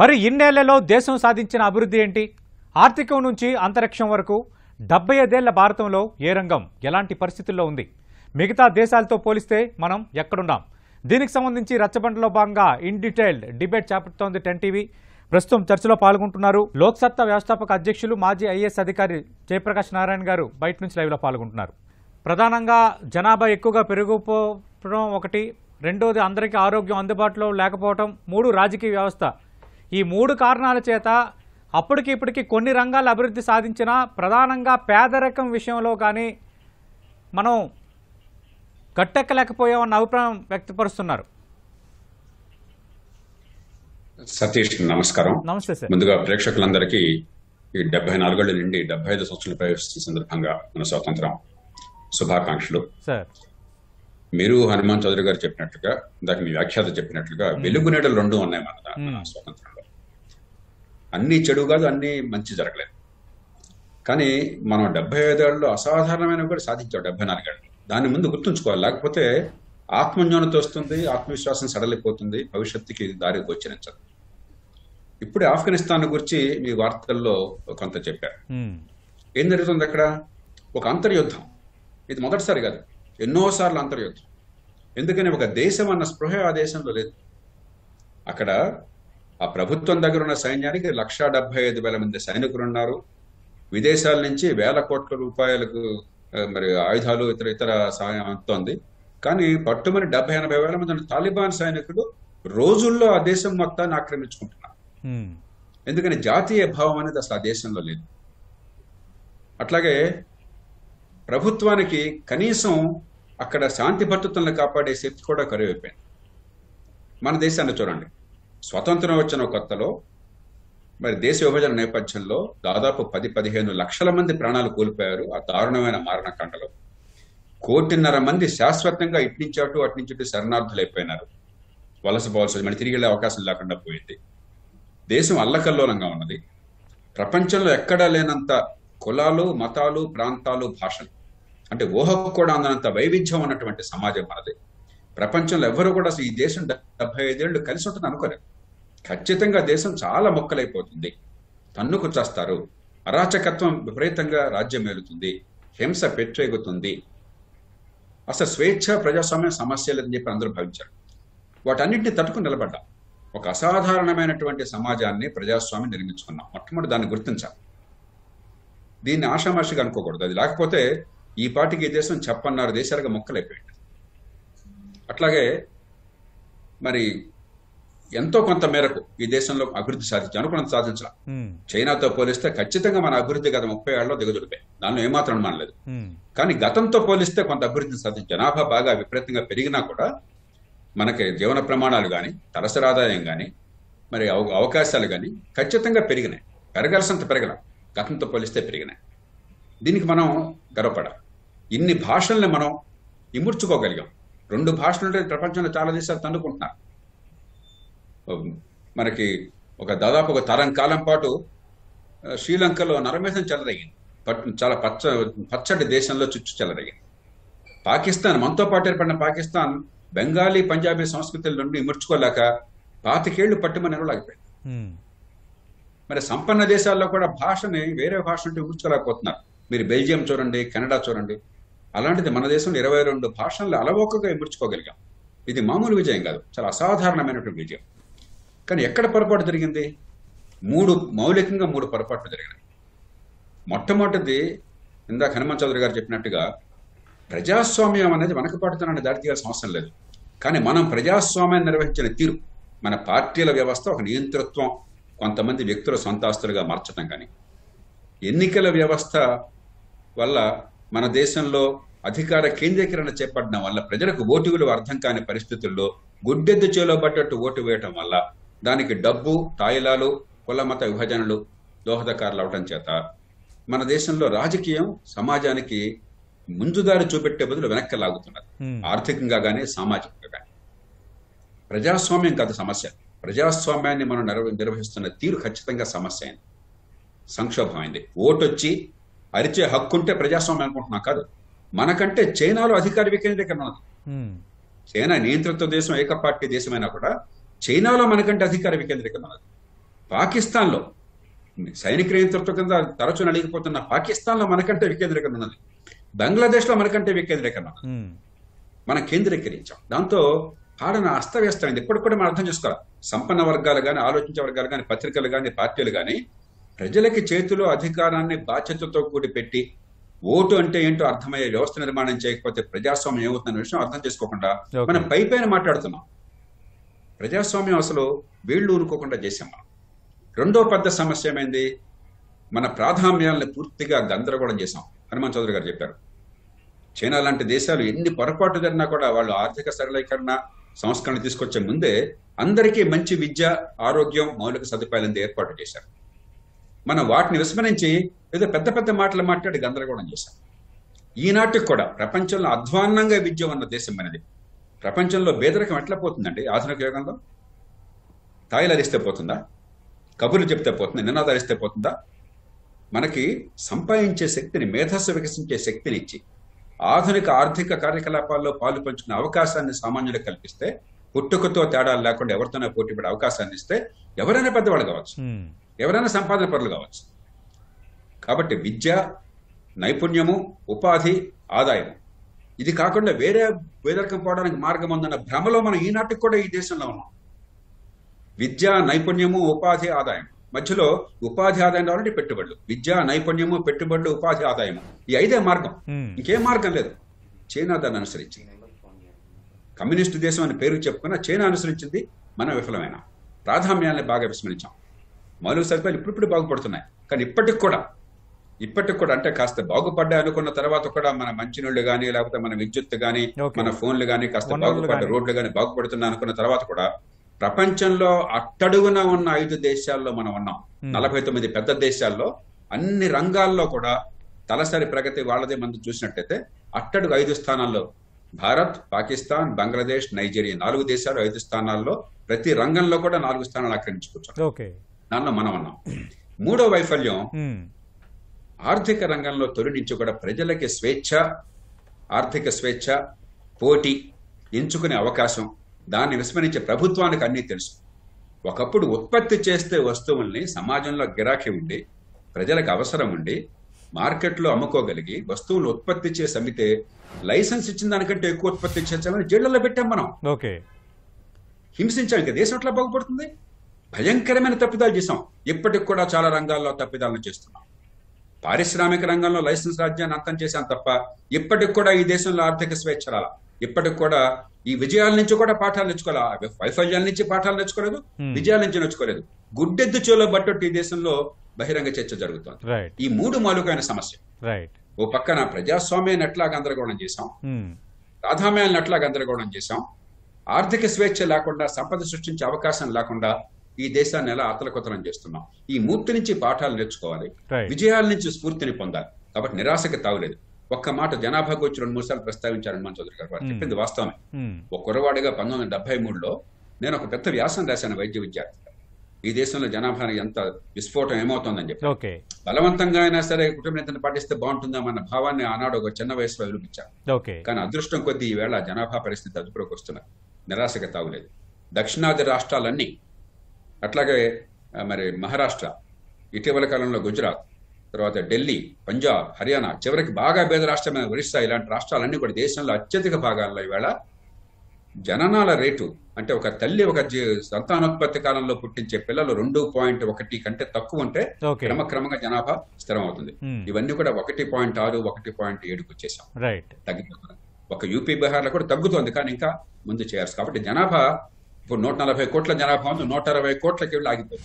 మరి ఇన్నేళ్ళలో దేశం సాధించిన అభివృద్ధి ఏంటి? ఆర్థికం నుంచి అంతరిక్షం వరకు డెబ్బై ఐదేళ్ళ భారతంలో ఏ రంగం ఎలాంటి పరిస్థితుల్లో ఉంది? మిగతా దేశాలతో పోలిస్తే మనం ఎక్కడున్నాం? దీనికి సంబంధించి రచ్చబండలో భాగంగా ఇన్ డీటెయిల్డ్ డిబేట్ చేపడుతోంది టెన్ టీవీ. ప్రస్తుతం చర్చలో పాల్గొంటున్నారు లోక్సత్తా వ్యవస్థాపక అధ్యక్షులు మాజీ ఐఏఎస్ అధికారి జయప్రకాష్ నారాయణ గారు బయట నుంచి లైవ్లో పాల్గొంటున్నారు. ప్రధానంగా జనాభా ఎక్కువగా పెరిగిపోవడం ఒకటి. రెండోది అందరికీ ఆరోగ్యం అందుబాటులో లేకపోవడం మూడు రాజకీయ వ్యవస్థ ఈ మూడు కారణాల చేత అప్పటికి ఇప్పటికి కొన్ని రంగాల అభివృద్ధి సాధించిన ప్రధానంగా పేదరికం విషయంలో కానీ మనం గట్టెక్కలేకపోయామన్న అభిప్రాయం వ్యక్తపరుస్తున్నారు. సతీష్ నమస్కారం. నమస్తే సార్. ముందుగా ప్రేక్షకులందరికీ ఈ డెబ్బై నాలుగేళ్ళ నుండి డెబ్బై ఐదు సంవత్సరాలు ప్రవేశిస్తున్న సందర్భంగా మన స్వాతంత్రం శుభాకాంక్షలు. సార్. మీరు హనుమాన్ చౌదరి గారు చెప్పినట్లుగా ఇందాక మీ వ్యాఖ్యాత చెప్పినట్లుగా వెలుగు నీడలు రెండు ఉన్నాయి మన. స్వాతంత్రంలో. అన్ని చెడు కాదు అన్ని మంచి జరగలేదు. కానీ మనం డెబ్బై ఐదేళ్ళలో అసాధారణమైన కూడా సాధించాం డెబ్బై నాలుగేళ్ళు దాని ముందు గుర్తుంచుకోవాలి. లేకపోతే ఆత్మజ్ఞానత వస్తుంది ఆత్మవిశ్వాసం సడలిపోతుంది భవిష్యత్తుకి దారి గోచరించదు. ఇప్పుడే ఆఫ్ఘనిస్తాన్ గురించి మీ వార్తల్లో కొంత చెప్పారు. ఏం జరుగుతుంది అక్కడ? ఒక అంతర్యుద్ధం. ఇది మొదటిసారి కాదు ఎన్నోసార్లు అంతర్యుద్ధం. ఎందుకని ఒక దేశం అన్న స్పృహ ఆ దేశంలో లేదు. అక్కడ ఆ ప్రభుత్వం దగ్గర ఉన్న సైన్యానికి లక్షా డెబ్బై ఐదు వేల మంది సైనికులు ఉన్నారు విదేశాల నుంచి వేల కోట్ల రూపాయలకు మరి ఆయుధాలు ఇతర ఇతర సహాయం అందుతోంది. కానీ పట్టుమని డెబ్బై ఎనభై వేల మంది తాలిబాన్ సైనికులు రోజుల్లో ఆ దేశం మొత్తాన్ని ఆక్రమించుకుంటున్నారు. ఎందుకని జాతీయ భావం అనేది అసలు ఆ దేశంలో లేదు. అట్లాగే ప్రభుత్వానికి కనీసం అక్కడ శాంతి భద్రతలను కాపాడే శక్తి కూడా కరువైపోయింది. మన దేశాన్ని చూడండి. స్వతంత్రం వచ్చిన కొత్తలో మరి దేశ విభజన నేపథ్యంలో దాదాపు పది పదిహేను లక్షల మంది ప్రాణాలు కోల్పోయారు ఆ దారుణమైన మారణకాండలో కోటిన్నర మంది శాశ్వతంగా ఇట్నుంచి అటు అట్నుంచి ఇటు శరణార్థులైపోయినారు. వలసపోవాల్సి మళ్ళీ తిరిగి వెళ్ళే అవకాశం లేకుండా పోయింది. దేశం అల్లకల్లోలంగా ఉన్నది. ప్రపంచంలో ఎక్కడా లేనంత కులాలు మతాలు ప్రాంతాలు భాషలు. అంటే ఊహకు కూడా అందనంత వైవిధ్యం ఉన్నటువంటి సమాజం మనది. ప్రపంచంలో ఎవరు కూడా ఈ దేశం డెబ్బై ఐదేళ్ళు కలిసి ఉంటుంది అనుకోలేదు. ఖచ్చితంగా దేశం చాలా మొక్కలైపోతుంది. తన్నుకు చేస్తారు అరాచకత్వం విపరీతంగా రాజ్యం మేలుతుంది. హింస పెట్టేగుతుంది అసలు స్వేచ్ఛ ప్రజాస్వామ్య సమస్యలని చెప్పి అందరూ భావించారు. వాటన్నింటినీ తట్టుకుని నిలబడ్డాం. ఒక అసాధారణమైనటువంటి సమాజాన్ని ప్రజాస్వామ్యం నిర్మించుకున్నాం. మొట్టమొదటి దాన్ని గుర్తించాలి దీన్ని ఆషామాషిగా అనుకోకూడదు. అది లేకపోతే ఈ పాటికి ఈ దేశం చెప్పన్నారు దేశాలుగా మొక్కలైపోయింది. అట్లాగే మరి ఎంతో కొంత మేరకు ఈ దేశంలో అభివృద్ధి సాధించాం అనుకున్నంత సాధించాం ఉమ్, చైనాతో పోలిస్తే ఖచ్చితంగా మన అభివృద్ధి గత ముప్పై ఏళ్ళలో దిగజుడిపోయి దానిలో ఏమాత్రం అనుమానలేదు. కానీ గతంతో పోలిస్తే కొంత అభివృద్ధి సాధించాం జనాభా బాగా విపరీతంగా పెరిగినా కూడా మనకి జీవన ప్రమాణాలు కానీ తలసరి ఆదాయం కానీ మరి అవ- అవకాశాలు కానీ ఖచ్చితంగా పెరిగినాయి. పెరగాల్సినంత పెరగల. గతంతో పోలిస్తే పెరిగినాయి. దీనికి మనం గర్వపడాలి. ఇన్ని భాషల్ని మనం ఇముడ్చుకోగలిగాం. రెండు భాషలు ఉంటే ప్రపంచంలో చాలా దేశాలు తన్నుకుంటున్నారు. మనకి ఒక దాదాపు ఒక తరం కాలం పాటు శ్రీలంకలో నరమేధం చెలరేగింది. చాలా పచ్చ పచ్చటి దేశంలో చుచ్చు చెలరేగింది. పాకిస్తాన్ మనతో పాటు ఏర్పడిన పాకిస్తాన్ బెంగాలీ పంజాబీ సంస్కృతుల నుండి ఇముడ్చుకోలేక పాతికేళ్ళు పట్టుమని నిలవలేకపోయింది ఉమ్, మరి సంపన్న దేశాల్లో కూడా భాషని వేరే భాష నుండి ఇముడ్చుకోలేకపోతున్నారు మీరు బెల్జియం చూడండి కెనడా చూడండి అలాంటిది మన దేశంలో ఇరవై రెండు భాషలను అలవోకగా ఇముడ్చుకోగలిగాం ఇది మామూలు విజయం కాదు చాలా అసాధారణమైనటువంటి విజయం. కానీ ఎక్కడ పొరపాటు జరిగింది? మూడు మౌలికంగా మూడు పొరపాట్లు జరిగినాయి. మొట్టమొదటిది ఇందాక హనుమాన్ చౌదరి గారు చెప్పినట్టుగా ప్రజాస్వామ్యం అనేది వెనకపాటుతనాన్ని దాడి తీయాల్సిన అవసరం లేదు. కానీ మనం ప్రజాస్వామ్యాన్ని నిర్వహించిన తీరు మన పార్టీల వ్యవస్థ ఒక నియంతృత్వం కొంతమంది వ్యక్తుల సొంత ఆస్తులుగా మార్చడం కానీ. ఎన్నికల వ్యవస్థ వల్ల మన దేశంలో అధికార కేంద్రీకరణ చేపట్టడం వల్ల ప్రజలకు ఓటు విలువ అర్థం కాని పరిస్థితుల్లో గుడ్డెద్దు చేలో పడ్డట్టు ఓటు వేయటం వల్ల దానికి డబ్బు తాయిలాలు కుల మత విభజనలు దోహదకారులు అవటం చేత మన దేశంలో రాజకీయం సమాజానికి ముందుదారి చూపెట్టే బదులు వెనక్కి లాగుతున్నది. ఆర్థికంగా కానీ సామాజికంగా కానీ ప్రజాస్వామ్యం కాదు సమస్య. ప్రజాస్వామ్యాన్ని మనం నిర్వ నిర్వహిస్తున్న తీరు ఖచ్చితంగా సమస్య అయింది. సంక్షోభం అయింది. ఓటు వచ్చి అరిచే హక్కు ఉంటే ప్రజాస్వామ్యం అనుకుంటున్నాం కాదు. మనకంటే చైనాలో అధికార వికేంద్రీకరణ ఉంది. చైనా నియంత్రిత దేశం ఏక పార్టీ దేశమైనా కూడా చైనాలో మనకంటే అధికార వికేంద్రీకరణ ఉన్నది. పాకిస్తాన్లో. సైనిక నియంత్రణతో కింద తరచూ నలిగిపోతున్న పాకిస్తాన్లో మనకంటే వికేంద్రీకరణ ఉన్నది. బంగ్లాదేశ్లో మనకంటే వికేంద్రీకరణ మనం కేంద్రీకరించాం. దాంతో పాలన అస్తవ్యస్తమైంది. ఇప్పుడు కూడా మనం అర్థం చేసుకోవాలి. సంపన్న వర్గాలు కానీ ఆలోచించే వర్గాలు కానీ పత్రికలు కానీ పార్టీలు కానీ ప్రజలకి చేతిలో అధికారాన్ని బాధ్యతతో కూడి పెట్టి ఓటు అంటే ఏంటో అర్థమయ్యే వ్యవస్థ నిర్మాణం చేయకపోతే ప్రజాస్వామ్యం ఏమవుతుందన్న విషయం అర్థం చేసుకోకుండా. మనం పై పైన మాట్లాడుతున్నాం. ప్రజాస్వామ్యం అసలు వీళ్ళు ఊరుకోకుండా చేసాం మనం. రెండో పెద్ద సమస్య ఏమైంది? మన ప్రాధాన్యాలను పూర్తిగా గందరగోళం చేసాం హనుమాన్ చౌదరి గారు చెప్పారు. చైనా లాంటి దేశాలు ఎన్ని పొరపాటు జరిగినా కూడా వాళ్ళు ఆర్థిక సరళీకరణ సంస్కరణ తీసుకొచ్చే ముందే అందరికీ మంచి విద్య ఆరోగ్యం మౌలిక సదుపాయాలను ఏర్పాటు చేశారు. మనం వాటిని విస్మరించి ఏదో పెద్ద పెద్ద మాటలు మాట్లాడి గందరగోళం చేశాం. ఈనాటికి కూడా ప్రపంచంలో అధ్వాన్నంగా విద్య ఉన్న దేశం మనది. ప్రపంచంలో పేదరికం ఎట్లా పోతుందండి? ఆధునిక యుగంలో? తాయిలు అరిస్తే పోతుందా? కబుర్లు చెప్తే పోతుందా? నినాదాలు అరిస్తే పోతుందా? మనకి సంపాదించే శక్తిని మేధస్సు వికసించే శక్తిని ఇచ్చి ఆధునిక ఆర్థిక కార్యకలాపాల్లో పాలు పంచుకునే అవకాశాన్ని సామాన్యులకు కల్పిస్తే పుట్టుకతో తేడాలు లేకుండా ఎవరితోనే పోటీ పడే అవకాశాన్ని ఇస్తే ఎవరైనా పెద్దవాళ్ళు కావచ్చు. ఎవరైనా సంపాదన పరులు కావచ్చు. కాబట్టి విద్య నైపుణ్యము ఉపాధి ఆదాయం ఇది కాకుండా వేరే పేదరికం పోవడానికి మార్గం ఉందన్న భ్రమలో మనం ఈనాటికి కూడా ఈ దేశంలో ఉన్నాం. విద్య నైపుణ్యము ఉపాధి ఆదాయం. మధ్యలో ఉపాధి ఆదాయం కావాలంటే పెట్టుబడులు. విద్య నైపుణ్యము పెట్టుబడులు ఉపాధి ఆదాయము. ఈ ఐదే మార్గం. ఇంకేం మార్గం లేదు. చైనా దాన్ని అనుసరించింది కమ్యూనిస్టు దేశం అని పేరు చెప్పుకున్న చైనా అనుసరించింది మనం విఫలమైన. ప్రాధాన్యాన్ని బాగా విస్మరించాం. మౌలిక సదుపాయాలు ఇప్పుడిప్పుడు బాగుపడుతున్నాయి. కానీ ఇప్పటికి కూడా ఇప్పటికి కూడా అంటే కాస్త బాగుపడ్డాయి అనుకున్న తర్వాత కూడా మన మంచినీళ్ళు కానీ లేకపోతే మన విద్యుత్ కానీ. మన ఫోన్లు కానీ కాస్త బాగుపడ్డ. రోడ్లు కానీ బాగుపడుతున్నాయి అనుకున్న తర్వాత కూడా ప్రపంచంలో అట్టడుగున ఉన్న ఐదు దేశాల్లో మనం ఉన్నాం. నలభై తొమ్మిది పెద్ద దేశాల్లో అన్ని రంగాల్లో కూడా తలసరి ప్రగతి వాళ్ళదే మంది చూసినట్టయితే అట్టడుగు ఐదు స్థానాల్లో భారత్ పాకిస్తాన్ బంగ్లాదేశ్ నైజీరియా నాలుగు దేశాలు ఐదు స్థానాల్లో ప్రతి రంగంలో కూడా నాలుగు స్థానాలు ఆక్రమించుకుంటాం ఓకే దానిలో మనం ఉన్నాం మూడో వైఫల్యం ఆర్థిక రంగంలో తొలి నుంచి కూడా ప్రజలకి స్వేచ్ఛ ఆర్థిక స్వేచ్ఛ పోటీ ఎంచుకునే అవకాశం. దాన్ని విస్మరించే ప్రభుత్వానికి అన్నీ తెలుసు. ఒకప్పుడు ఉత్పత్తి చేస్తే వస్తువుల్ని సమాజంలో గిరాకీ ఉండి ప్రజలకు అవసరం ఉండి మార్కెట్లో అమ్ముకోగలిగి వస్తువులు ఉత్పత్తి చేసి అమ్మితే లైసెన్స్ ఇచ్చిన దానికంటే ఎక్కువ ఉత్పత్తి చేసామని జైళ్ళలో పెట్టాం మనం. ఓకే. హింసించాం ఇంకా దేశం ఎట్లా బాగుపడుతుంది? భయంకరమైన తప్పిదాలు చేశాం. ఇప్పటికి కూడా చాలా రంగాల్లో తప్పిదాలను చేస్తున్నాం. పారిశ్రామిక రంగంలో లైసెన్స్ రాజ్యాన్ని అంతం చేశాం తప్ప ఇప్పటికి కూడా ఈ దేశంలో ఆర్థిక స్వేచ్ఛ రాలా. ఇప్పటికి కూడా ఈ విజయాల నుంచి కూడా పాఠాలు నేర్చుకోవాలి? వైఫల్యాల నుంచి పాఠాలు నేర్చుకోలేదు. విజయాల నుంచి నేర్చుకోలేదు. గుడ్డెద్దు చేలో బట్టొట్టి ఈ దేశంలో బహిరంగ చర్చ జరుగుతోంది. ఈ మూడు మౌలికమైన సమస్య. ఓ పక్కన ప్రజాస్వామ్యాన్ని ఎట్లా గందరగోళం చేశాం? ఉమ్, ప్రాధాన్యాలను ఎట్లా గందరగోళం చేశాం? ఆర్థిక స్వేచ్ఛ లేకుండా సంపద సృష్టించే అవకాశం లేకుండా ఈ దేశాన్ని ఎలా అతలకుతలం చేస్తున్నాం? ఈ మూర్తి నుంచి పాఠాలు నేర్చుకోవాలి. విజయాల నుంచి స్ఫూర్తిని పొందాలి. కాబట్టి నిరాశకి తావులేదు. ఒక్క మాట జనాభాకు వచ్చి రెండు మూడు సార్లు ప్రస్తావించారు హనుమాన్ చౌదరి గారు వారు Hmm. చెప్పింది వాస్తవమే. ఒక కుర్రవాడిగా పంతొమ్మిది వందల డెబ్బై మూడులో నేను ఒక పెద్ద వ్యాసం రాశాను వైద్య విద్యార్థి ఈ దేశంలో జనాభా ఎంత విస్ఫోటం ఏమవుతోందని చెప్పి బలవంతంగా అయినా సరే కుటుంబ నేతను పాటిస్తే బాగుంటుందామన్న భావాన్ని ఆనాడు ఒక చిన్న వయసులో వినిపించారు ఓకే కానీ అదృష్టం కొద్దీ ఈవేళ జనాభా పరిస్థితి అదుపులోకి వస్తున్నది. నిరాశగా తాగులేదు దక్షిణాది రాష్ట్రాలన్నీ అట్లాగే మరి మహారాష్ట్ర ఇటీవల కాలంలో గుజరాత్ తర్వాత ఢిల్లీ పంజాబ్ హర్యానా చివరికి బాగా పేద రాష్ట్రమైన ఒరిస్సా ఇలాంటి రాష్ట్రాలన్నీ కూడా దేశంలో అత్యధిక భాగాల్లో ఈవేళ జననాల రేటు అంటే ఒక తల్లి ఒక సంతానోత్పత్తి కాలంలో పుట్టించే పిల్లలు రెండు పాయింట్ ఒకటి కంటే తక్కువ ఉంటే క్రమక్రమంగా జనాభా స్థిరం అవుతుంది. ఇవన్నీ కూడా ఒకటి పాయింట్ ఆరు ఒకటి పాయింట్ ఏడుకు వచ్చేసాం. తగ్గిపోతుంది ఒక యూపీ బీహార్లో కూడా తగ్గుతోంది కానీ ఇంకా ముందు చేయాల్సి కాబట్టి జనాభా ఇప్పుడు నూట నలభై కోట్ల జనాభా ఉంది నూట అరవై కోట్లకి వెళ్ళి ఆగిపోయింది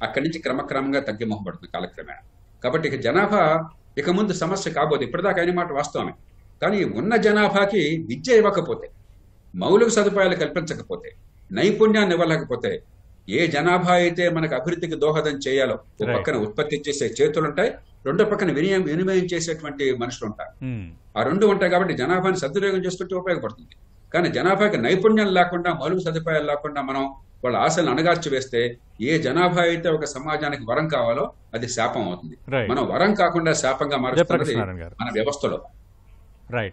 అక్కడి నుంచి క్రమక్రమంగా తగ్గి మొహపడుతుంది కాలక్రమేణా. కాబట్టి ఇక జనాభా ఇక ముందు సమస్య కాబోదు. ఇప్పటిదాకా అయిన మాట వాస్తవమే. కానీ ఉన్న జనాభాకి విద్య ఇవ్వకపోతే మౌలిక సదుపాయాలు కల్పించకపోతే నైపుణ్యాన్ని ఇవ్వలేకపోతే ఏ జనాభా అయితే మనకు అభివృద్ధికి దోహదం చేయాలో Right. పక్కన ఉత్పత్తి చేసే చేతులు ఉంటాయి రెండో పక్కన వినియోగం వినిమయం చేసేటువంటి మనుషులు ఉంటారు ఉమ్, ఆ రెండు ఉంటాయి కాబట్టి జనాభాని సద్వినియోగం చేసుకుంటే ఉపయోగపడుతుంది. కానీ జనాభాకి నైపుణ్యం లేకుండా మౌలిక సదుపాయాలు లేకుండా మనం వాళ్ళ ఆశలను అణగార్చి వేస్తే ఏ జనాభా అయితే ఒక సమాజానికి వరం కావాలో అది శాపం అవుతుంది. మనం వరం కాకుండా శాపంగా మారుస్తున్నది మన వ్యవస్థలో. రైట్